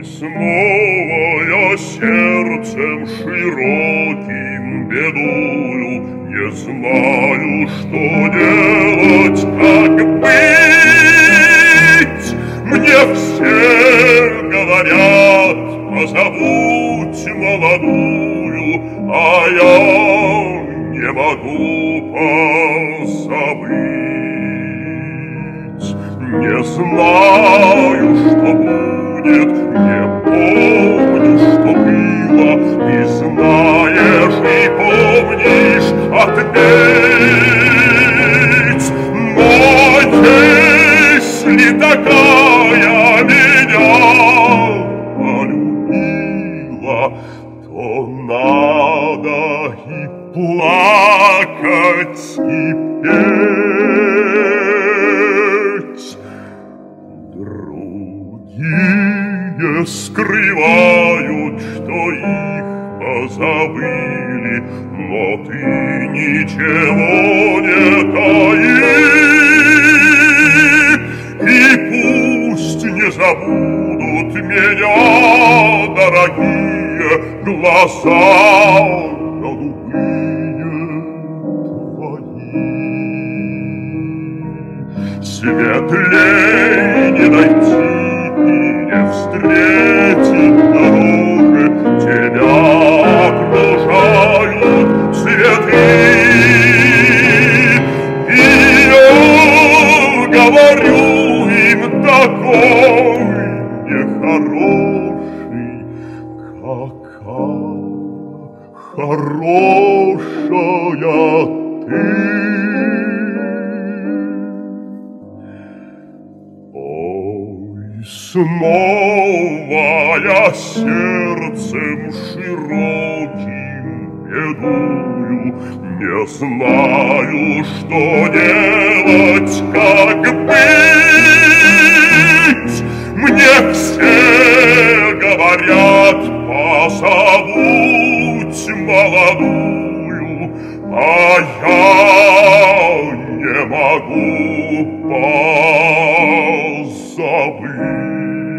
Ой, снова я сердцем широким бедую, Не знаю, что делать, как быть. Мне все говорят, позовуть молодую, А я не могу позабыть. Не знаю, и плакать, и петь. Другие скрывают, что их позабыли, Но ты ничего не таи. И пусть не забудут меня, дорогие, Глаза Светлей не найти и не встретить дорогы, Тебя окружают цветы. И я говорю им такой нехороший, Какая хорошая. Ой, снова я сердцем широким бедую, Не знаю, что делать, как быть. Мне все говорят, позовуть молодую, а я не могу позабыть.